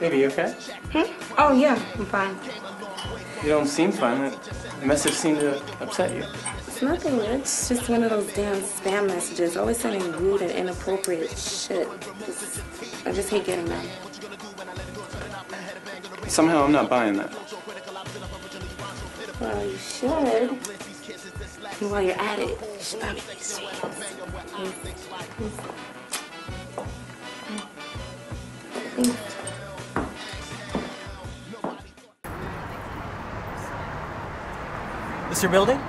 Baby, you okay? Hmm? Oh, yeah, I'm fine. You don't seem fine. The message seemed to upset you. It's nothing. It's just one of those damn spam messages. Always sending rude and inappropriate shit. I just hate getting them. Somehow I'm not buying that. Well, you should. And while you're at it, you should probably get sweet. This your building?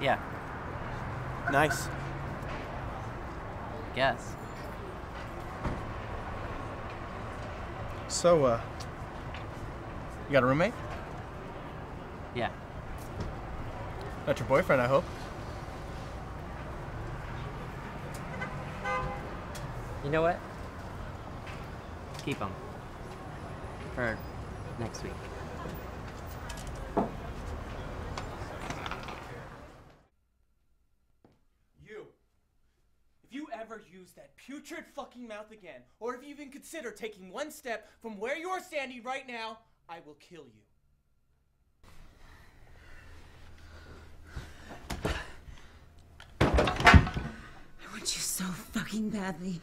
Yeah, Nice. guess. So, uh, you got a roommate? Yeah. Not your boyfriend, I hope. You know what? Keep them. For next week. You. If you ever use that putrid fucking mouth again, or if you even consider taking one step from where you're standing right now, I will kill you. You so fucking badly.